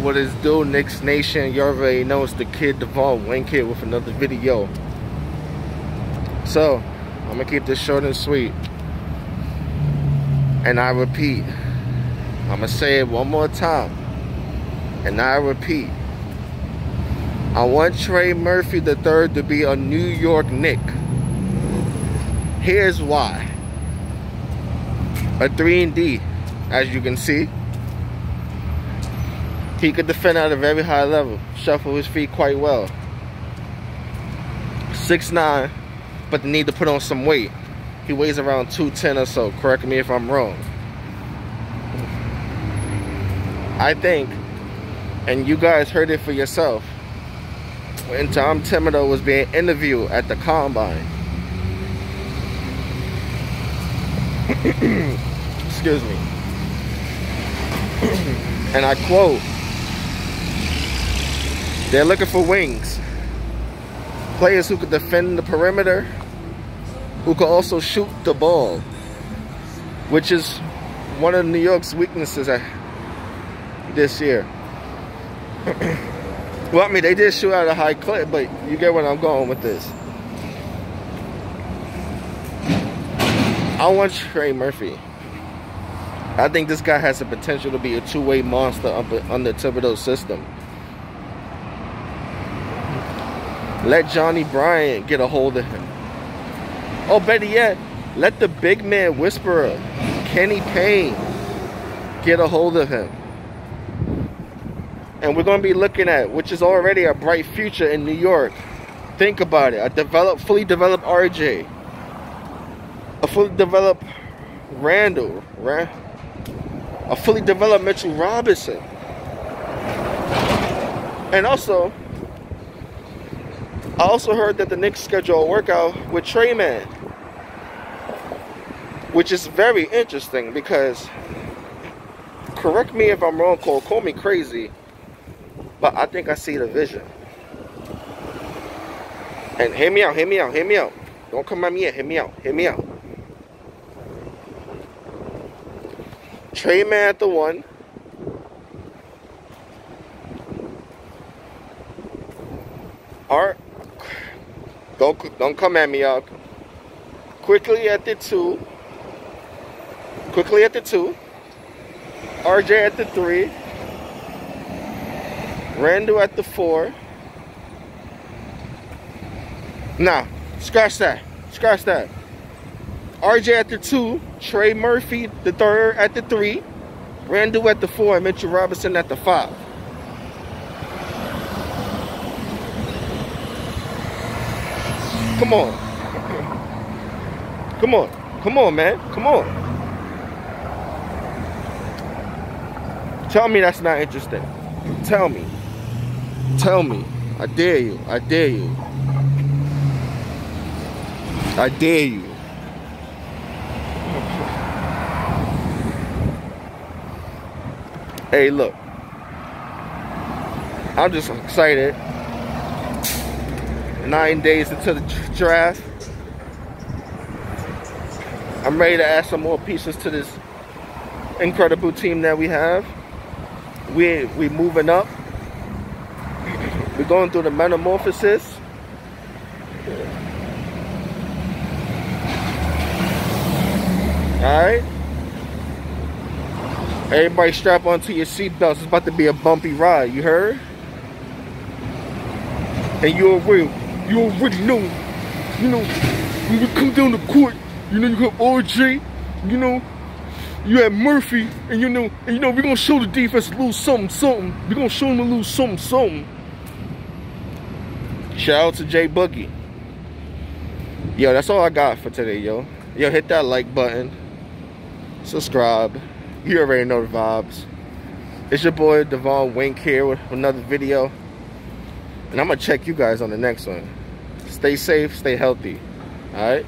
what is do, Knicks Nation? You already know it's the kid Davon Winck here with another video. So, I'm gonna keep this short and sweet. And I repeat, I'm gonna say it one more time. And I repeat, I want Trey Murphy III to be a New York Knick. Here's why. A 3 and D, as you can see. He could defend at a very high level, shuffle his feet quite well. 6'9", but need to put on some weight. He weighs around 210 or so, correct me if I'm wrong. I think, and you guys heard it for yourself, when Tom Thibodeau was being interviewed at the Combine. Excuse me. and I quote, they're looking for wings. Players who could defend the perimeter, who could also shoot the ball, which is one of New York's weaknesses this year. well, I mean, they did shoot at a high clip, but you get where I'm going with this. I want Trey Murphy. I think this guy has the potential to be a two-way monster under Thibodeau's system. Let Johnny Bryant get a hold of him. Oh, better yet, let the big man whisperer, Kenny Payne, get a hold of him. And we're going to be looking at, which is already a bright future in New York. Think about it. A developed, fully developed RJ. A fully developed Randle. A fully developed Mitchell Robinson. And also, I also heard that the Knicks schedule a workout with Tre Mann. Which is very interesting because, correct me if I'm wrong, Cole, call me crazy, but I think I see the vision. And hear me out, hear me out, hear me out. Don't come at me yet, hear me out, hear me out. Tre Mann at the one. Art don't don't come at me, y'all. Quickley at the two. Quickley at the two. RJ at the three. Randle at the four. Nah, scratch that. Scratch that. RJ at the two. Trey Murphy the third at the three. Randle at the four. And Mitchell Robinson at the five. Come on. Come on. Come on, man. Come on. Tell me that's not interesting. Tell me. Tell me. I dare you. I dare you. I dare you. Hey, look. I'm just excited nine days into the draft. I'm ready to add some more pieces to this incredible team that we have. We we moving up. We're going through the metamorphosis. Alright? Everybody strap onto your seatbelts. It's about to be a bumpy ride, you heard? And you're real you already know, you know, when we come down the court, you know, you have RJ, you know, you have Murphy, and you know, and you know, we're gonna show the defense a little something, something. We're gonna show them a little something, something. Shout out to Jay Boogie. Yo, that's all I got for today, yo. Yo, hit that like button. Subscribe. You already know the vibes. It's your boy Davon Winck here with another video. And I'm gonna check you guys on the next one. Stay safe, stay healthy. All right?